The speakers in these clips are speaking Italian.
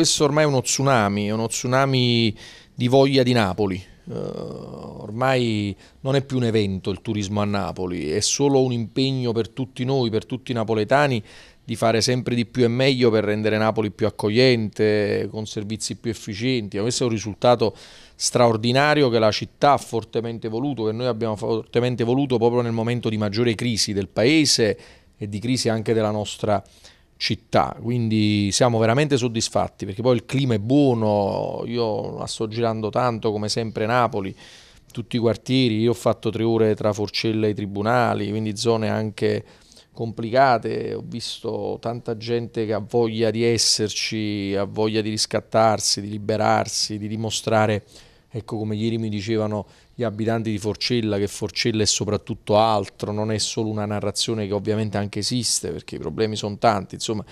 questo ormai è uno tsunami, è uno tsunami di voglia di Napoli. Uh, ormai non è più un evento il turismo a Napoli, è solo un impegno per tutti noi, per tutti i napoletani, di fare sempre di più e meglio per rendere Napoli più accogliente, con servizi più efficienti. Questo è un risultato straordinario che la città ha fortemente voluto, che noi abbiamo fortemente voluto proprio nel momento di maggiore crisi del paese e di crisi anche della nostra città, quindi siamo veramente soddisfatti perché poi il clima è buono, io sto girando tanto come sempre Napoli, tutti i quartieri, io ho fatto tre ore tra Forcella e i tribunali, quindi zone anche complicate, ho visto tanta gente che ha voglia di esserci, ha voglia di riscattarsi, di liberarsi, di dimostrare, ecco come ieri mi dicevano gli abitanti di Forcella, che Forcella è soprattutto altro, non è solo una narrazione che ovviamente anche esiste, perché i problemi sono tanti, insomma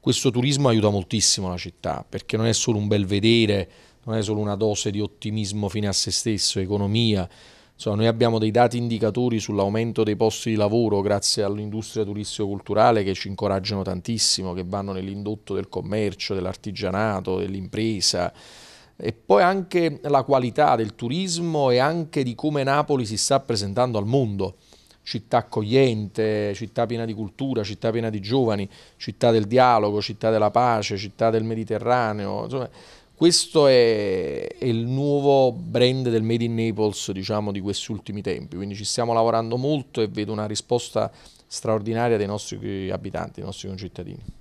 questo turismo aiuta moltissimo la città, perché non è solo un bel vedere, non è solo una dose di ottimismo fine a se stesso, economia, insomma noi abbiamo dei dati indicatori sull'aumento dei posti di lavoro grazie all'industria turistico-culturale che ci incoraggiano tantissimo, che vanno nell'indotto del commercio, dell'artigianato, dell'impresa, e poi anche la qualità del turismo e anche di come Napoli si sta presentando al mondo. Città accogliente, città piena di cultura, città piena di giovani, città del dialogo, città della pace, città del Mediterraneo. Insomma, questo è, è, il nuovo brand del Made in Naples, diciamo, di questi ultimi tempi. Quindi ci stiamo lavorando molto e vedo una risposta straordinaria dei nostri abitanti, dei nostri concittadini.